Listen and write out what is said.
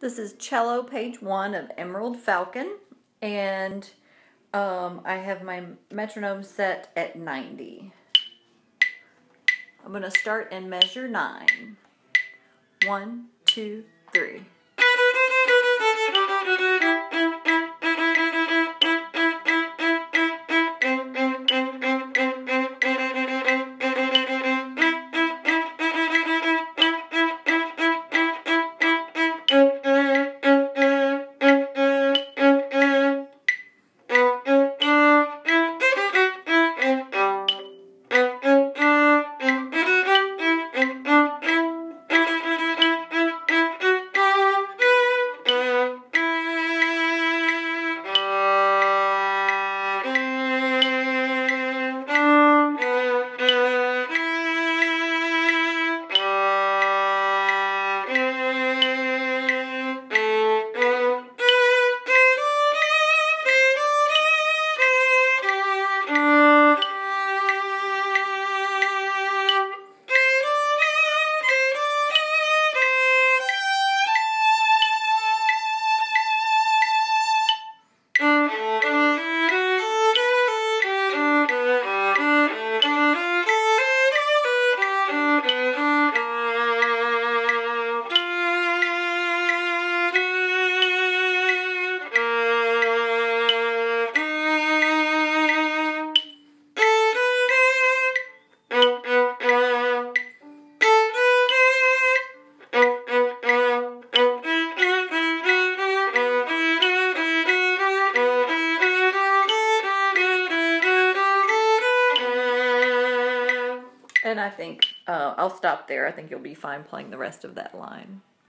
This is cello page one of Emerald Falcon, and um, I have my metronome set at 90. I'm going to start and measure nine. One, two, three. And I think uh, I'll stop there. I think you'll be fine playing the rest of that line.